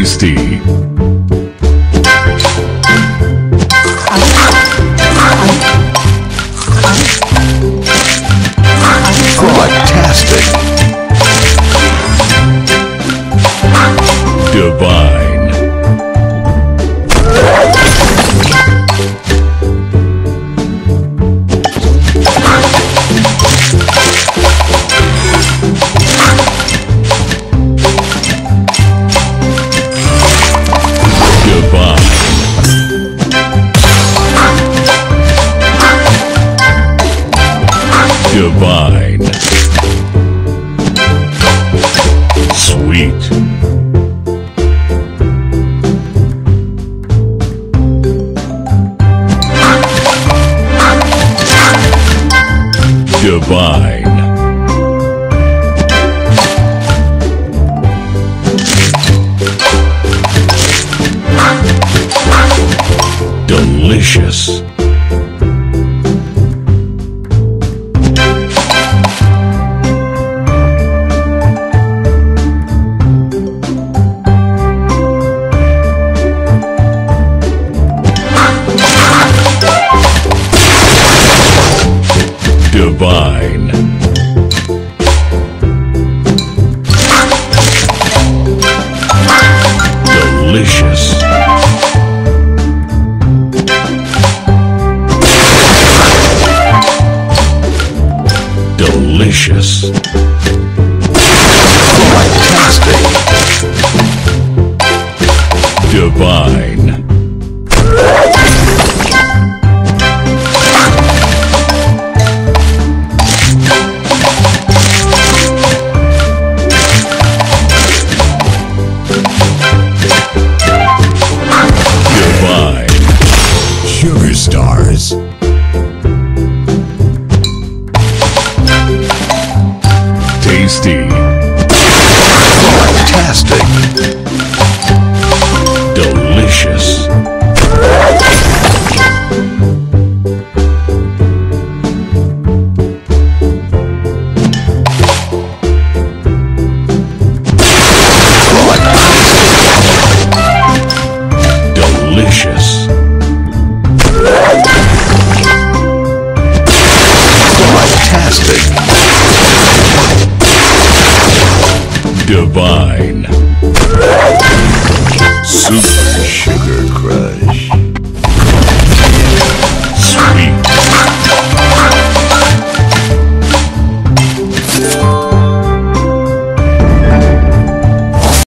tasty. Fantastic! Divine. Sweet. Divine. Delicious. Divine. Delicious. Delicious. Divine. Sugar stars. Tasty. Fantastic. Divine. Super Sugar Crush.